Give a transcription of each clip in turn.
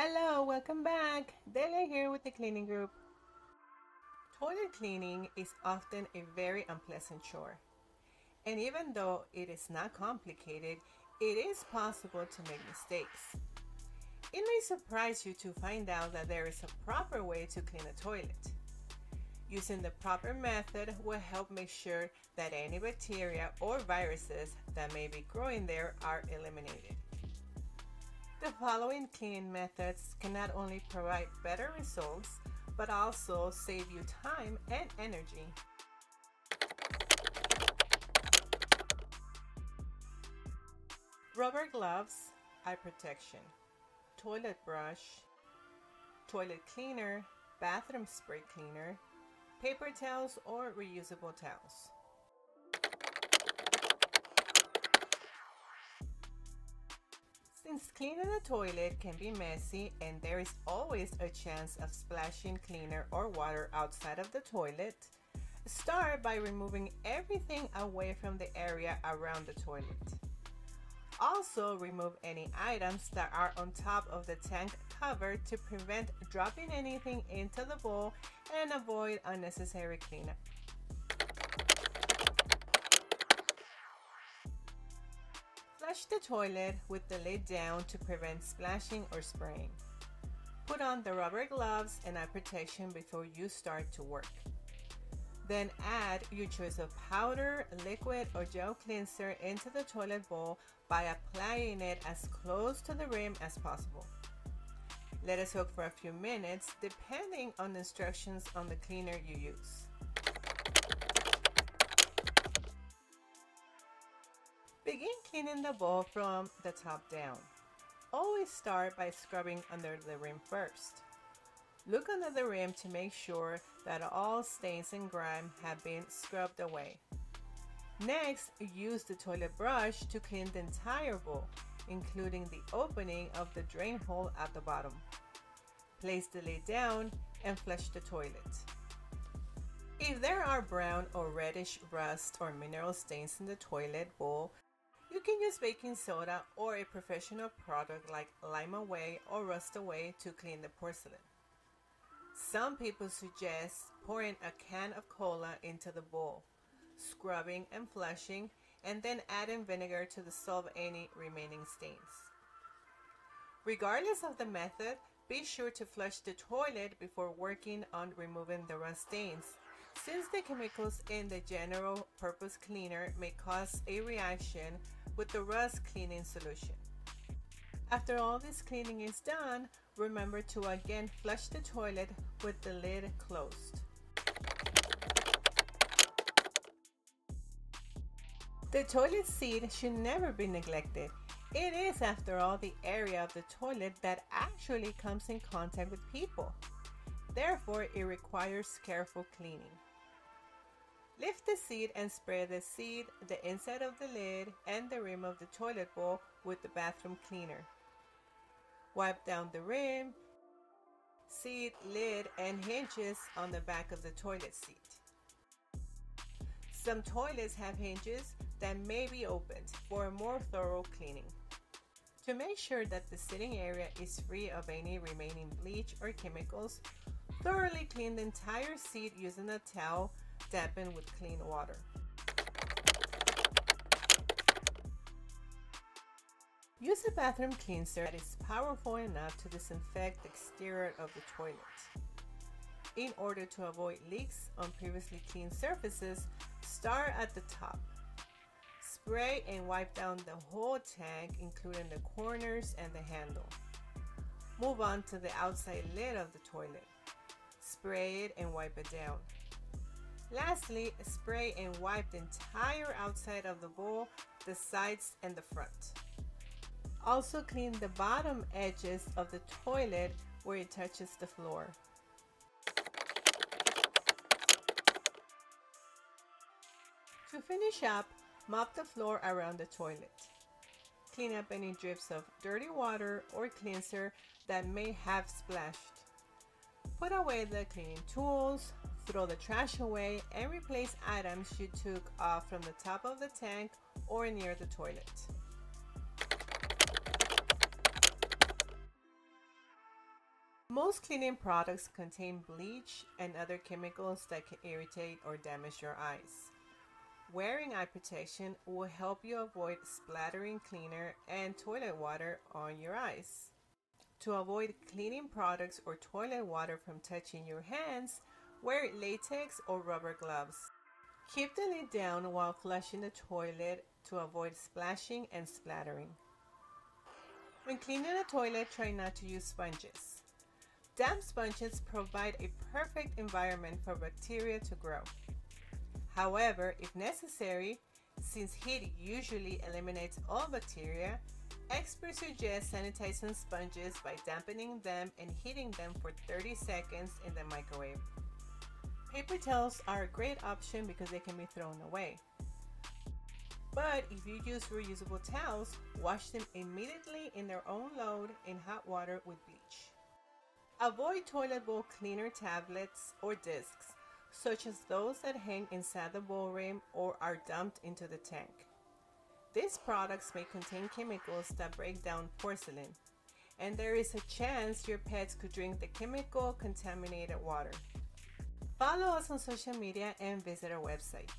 Hello, welcome back. Delia here with the cleaning group. Toilet cleaning is often a very unpleasant chore. And even though it is not complicated, it is possible to make mistakes. It may surprise you to find out that there is a proper way to clean a toilet. Using the proper method will help make sure that any bacteria or viruses that may be growing there are eliminated. The following cleaning methods can not only provide better results, but also save you time and energy. Rubber gloves, eye protection, toilet brush, toilet cleaner, bathroom spray cleaner, paper towels or reusable towels. Since cleaning a toilet can be messy and there is always a chance of splashing cleaner or water outside of the toilet, start by removing everything away from the area around the toilet. Also, remove any items that are on top of the tank cover to prevent dropping anything into the bowl and avoid unnecessary cleanup. Flush the toilet with the lid down to prevent splashing or spraying. Put on the rubber gloves and eye protection before you start to work. Then add your choice of powder, liquid, or gel cleanser into the toilet bowl by applying it as close to the rim as possible. Let it soak for a few minutes depending on the instructions on the cleaner you use. Begin cleaning the bowl from the top down. Always start by scrubbing under the rim first. Look under the rim to make sure that all stains and grime have been scrubbed away. Next, use the toilet brush to clean the entire bowl, including the opening of the drain hole at the bottom. Place the lid down and flush the toilet. If there are brown or reddish rust or mineral stains in the toilet bowl, you can use baking soda or a professional product like Lime Away or Rust Away to clean the porcelain. Some people suggest pouring a can of cola into the bowl, scrubbing and flushing, and then adding vinegar to dissolve any remaining stains. Regardless of the method, be sure to flush the toilet before working on removing the rust stains since the chemicals in the general purpose cleaner may cause a reaction with the rust cleaning solution. After all this cleaning is done, remember to again flush the toilet with the lid closed. The toilet seat should never be neglected. It is, after all, the area of the toilet that actually comes in contact with people. Therefore, it requires careful cleaning. Lift the seat and spread the seat, the inside of the lid, and the rim of the toilet bowl with the bathroom cleaner. Wipe down the rim, seat, lid, and hinges on the back of the toilet seat. Some toilets have hinges that may be opened for a more thorough cleaning. To make sure that the sitting area is free of any remaining bleach or chemicals, thoroughly clean the entire seat using a towel dampened with clean water. Use a bathroom cleanser that is powerful enough to disinfect the exterior of the toilet. In order to avoid leaks on previously cleaned surfaces, start at the top. Spray and wipe down the whole tank, including the corners and the handle. Move on to the outside lid of the toilet. Spray it and wipe it down. Lastly, spray and wipe the entire outside of the bowl, the sides and the front. Also clean the bottom edges of the toilet where it touches the floor. To finish up, mop the floor around the toilet. Clean up any drips of dirty water or cleanser that may have splashed. Put away the cleaning tools, throw the trash away, and replace items you took off from the top of the tank or near the toilet. Most cleaning products contain bleach and other chemicals that can irritate or damage your eyes. Wearing eye protection will help you avoid splattering cleaner and toilet water on your eyes. To avoid cleaning products or toilet water from touching your hands, wear latex or rubber gloves. Keep the lid down while flushing the toilet to avoid splashing and splattering. When cleaning a toilet, try not to use sponges. Damp sponges provide a perfect environment for bacteria to grow. However, if necessary, since heat usually eliminates all bacteria, experts suggest sanitizing sponges by dampening them and heating them for 30 seconds in the microwave. Paper towels are a great option because they can be thrown away. But if you use reusable towels, wash them immediately in their own load in hot water with bleach. Avoid toilet bowl cleaner tablets or discs such as those that hang inside the bowl rim or are dumped into the tank. These products may contain chemicals that break down porcelain, and there is a chance your pets could drink the chemical contaminated water. Follow us on social media and visit our website.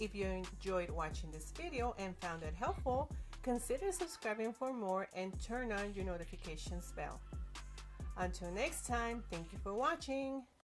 If you enjoyed watching this video and found it helpful, consider subscribing for more and turn on your notifications bell. Until next time, thank you for watching.